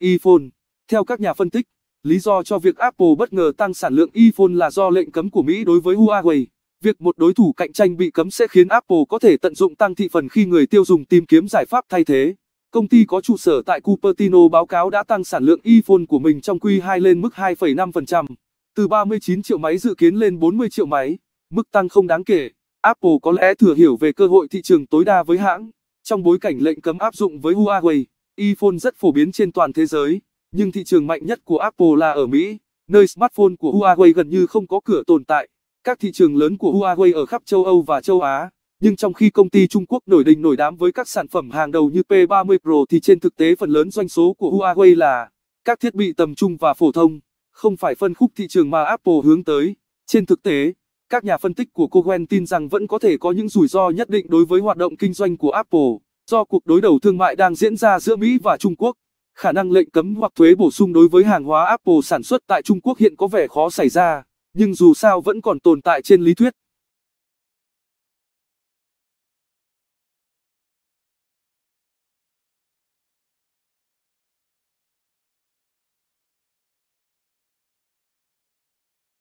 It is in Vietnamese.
iPhone. Theo các nhà phân tích, lý do cho việc Apple bất ngờ tăng sản lượng iPhone là do lệnh cấm của Mỹ đối với Huawei. Việc một đối thủ cạnh tranh bị cấm sẽ khiến Apple có thể tận dụng tăng thị phần khi người tiêu dùng tìm kiếm giải pháp thay thế. Công ty có trụ sở tại Cupertino báo cáo đã tăng sản lượng iPhone của mình trong Q2 lên mức 2,5%, từ 39 triệu máy dự kiến lên 40 triệu máy, mức tăng không đáng kể. Apple có lẽ thừa hiểu về cơ hội thị trường tối đa với hãng. Trong bối cảnh lệnh cấm áp dụng với Huawei, iPhone rất phổ biến trên toàn thế giới, nhưng thị trường mạnh nhất của Apple là ở Mỹ, nơi smartphone của Huawei gần như không có cửa tồn tại. Các thị trường lớn của Huawei ở khắp châu Âu và châu Á, nhưng trong khi công ty Trung Quốc nổi đình nổi đám với các sản phẩm hàng đầu như P30 Pro thì trên thực tế phần lớn doanh số của Huawei là các thiết bị tầm trung và phổ thông, không phải phân khúc thị trường mà Apple hướng tới. Trên thực tế, các nhà phân tích của Cowen tin rằng vẫn có thể có những rủi ro nhất định đối với hoạt động kinh doanh của Apple, do cuộc đối đầu thương mại đang diễn ra giữa Mỹ và Trung Quốc. Khả năng lệnh cấm hoặc thuế bổ sung đối với hàng hóa Apple sản xuất tại Trung Quốc hiện có vẻ khó xảy ra, nhưng dù sao vẫn còn tồn tại trên lý thuyết.